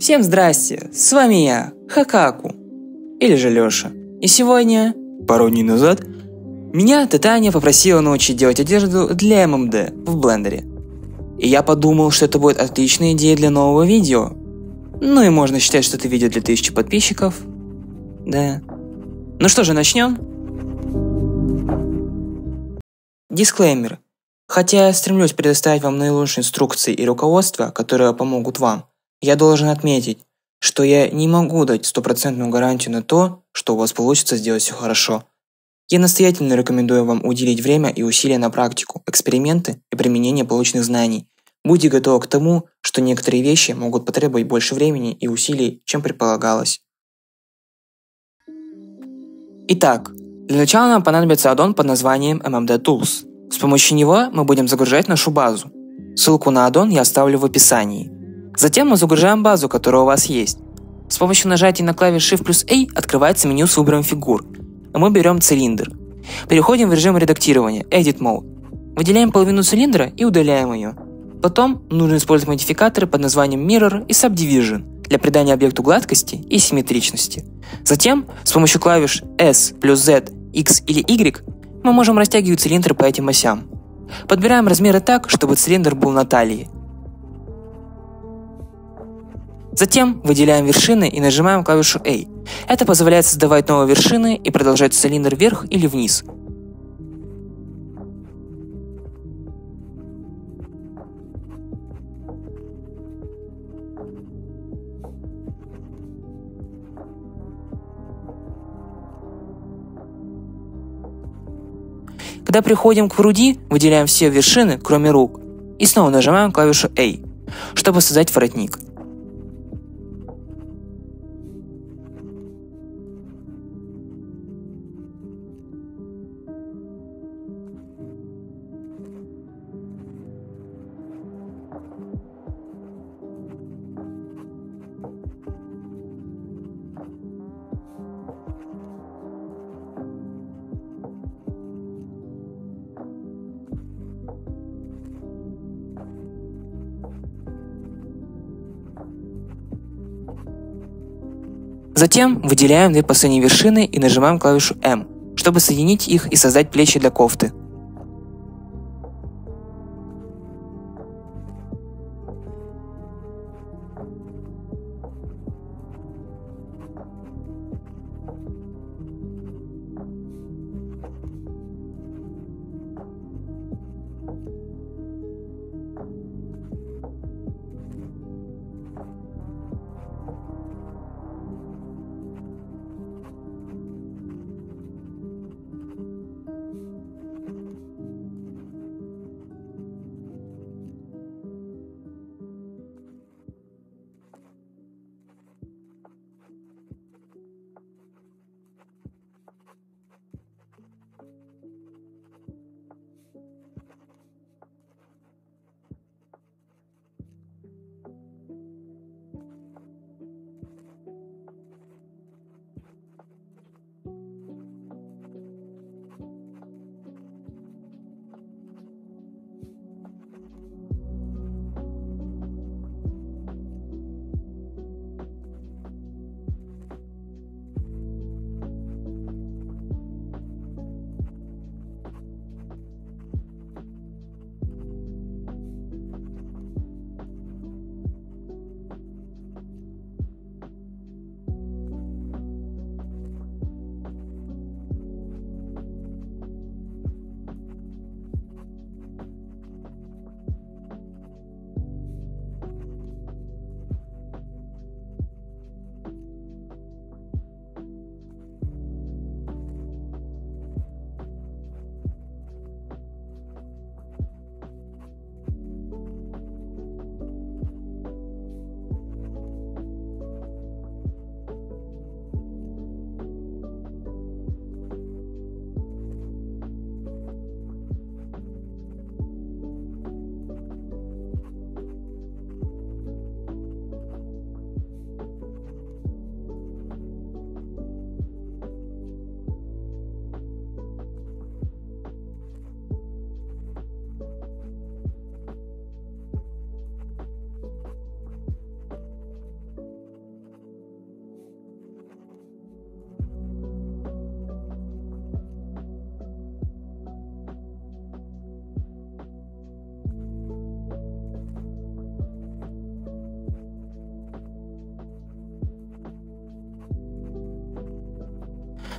Всем здрасте, с вами я, Хакаку, или же Лёша. И сегодня, пару дней назад, меня Татаня попросила научить делать одежду для ММД в блендере. И я подумал, что это будет отличная идея для нового видео. Ну и можно считать, что это видео для тысячи подписчиков. Да. Ну что же, начнем? Дисклеймер. Хотя я стремлюсь предоставить вам наилучшие инструкции и руководства, которые помогут вам, я должен отметить, что я не могу дать стопроцентную гарантию на то, что у вас получится сделать все хорошо. Я настоятельно рекомендую вам уделить время и усилия на практику, эксперименты и применение полученных знаний. Будьте готовы к тому, что некоторые вещи могут потребовать больше времени и усилий, чем предполагалось. Итак, для начала нам понадобится аддон под названием MMD Tools. С помощью него мы будем загружать нашу базу. Ссылку на аддон я оставлю в описании. Затем мы загружаем базу, которая у вас есть. С помощью нажатия на клавиш Shift плюс A открывается меню с выбором фигур. А мы берем цилиндр. Переходим в режим редактирования Edit Mode. Выделяем половину цилиндра и удаляем ее. Потом нужно использовать модификаторы под названием Mirror и Subdivision для придания объекту гладкости и симметричности. Затем с помощью клавиш S плюс Z, X или Y мы можем растягивать цилиндр по этим осям. Подбираем размеры так, чтобы цилиндр был на талии. Затем выделяем вершины и нажимаем клавишу A. Это позволяет создавать новые вершины и продолжать цилиндр вверх или вниз. Когда приходим к груди, выделяем все вершины, кроме рук, и снова нажимаем клавишу A, чтобы создать воротник. Затем выделяем две последние вершины и нажимаем клавишу M, чтобы соединить их и создать плечи для кофты.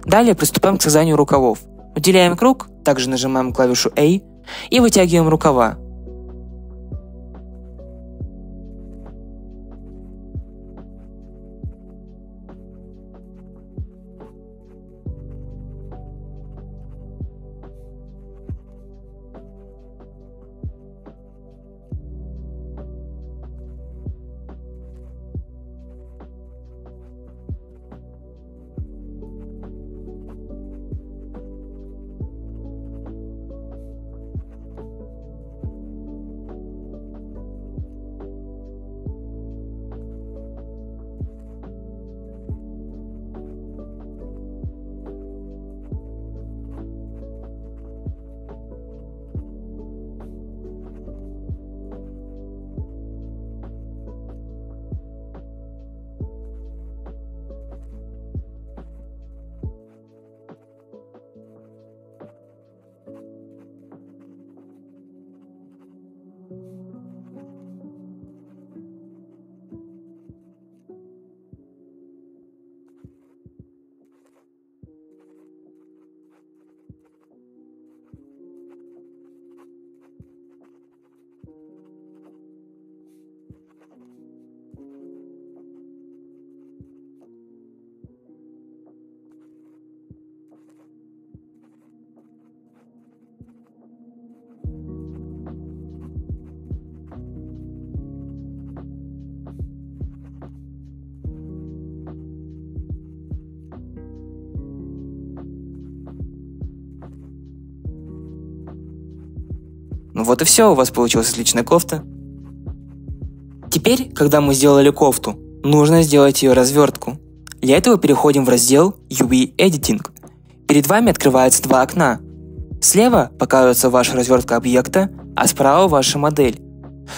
Далее приступаем к связанию рукавов. Выделяем круг, также нажимаем клавишу A и вытягиваем рукава. Ну вот и все, у вас получилась отличная кофта. Теперь, когда мы сделали кофту, нужно сделать ее развертку. Для этого переходим в раздел UV Editing. Перед вами открывается два окна. Слева показывается ваша развертка объекта, а справа ваша модель.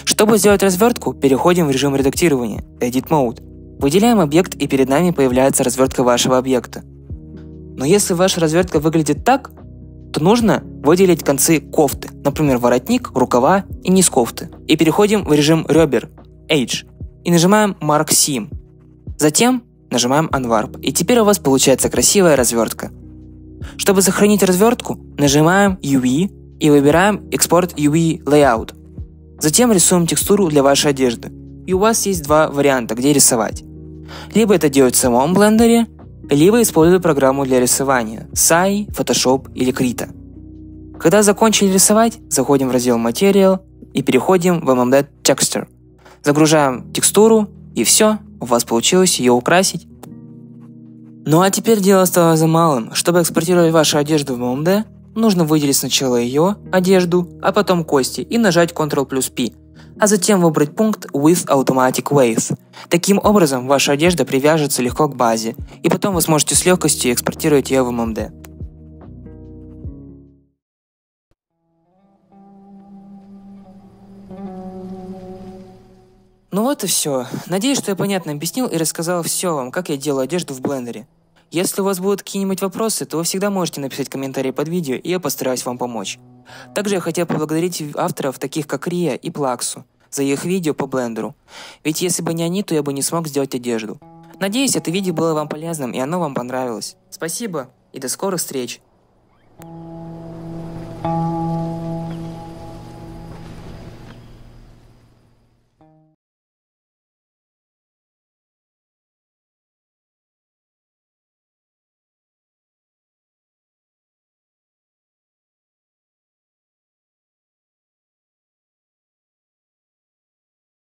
Чтобы сделать развертку, переходим в режим редактирования Edit Mode. Выделяем объект и перед нами появляется развертка вашего объекта. Но если ваша развертка выглядит так, то нужно выделить концы кофты, например, воротник, рукава и низ кофты. И переходим в режим ребер, Age, и нажимаем Mark Seam. Затем нажимаем Unwarp, и теперь у вас получается красивая развертка. Чтобы сохранить развертку, нажимаем UV и выбираем Export UV Layout. Затем рисуем текстуру для вашей одежды. И у вас есть два варианта, где рисовать. Либо это делать в самом блендере, либо используя программу для рисования Sai, Photoshop или Krita. Когда закончили рисовать, заходим в раздел Material и переходим в MMD Texture. Загружаем текстуру и все, у вас получилось ее украсить. Ну а теперь дело осталось за малым. Чтобы экспортировать вашу одежду в MMD, нужно выделить сначала ее, одежду, а потом кости и нажать Ctrl плюс P – а затем выбрать пункт With Automatic Waves. Таким образом, ваша одежда привяжется легко к базе, и потом вы сможете с легкостью экспортировать ее в MMD. Ну вот и все. Надеюсь, что я понятно объяснил и рассказал все вам, как я делаю одежду в блендере. Если у вас будут какие-нибудь вопросы, то вы всегда можете написать комментарий под видео, и я постараюсь вам помочь. Также я хотел поблагодарить авторов, таких как Рия и Плаксу, за их видео по блендеру. Ведь если бы не они, то я бы не смог сделать одежду. Надеюсь, это видео было вам полезным и оно вам понравилось. Спасибо и до скорых встреч! thank you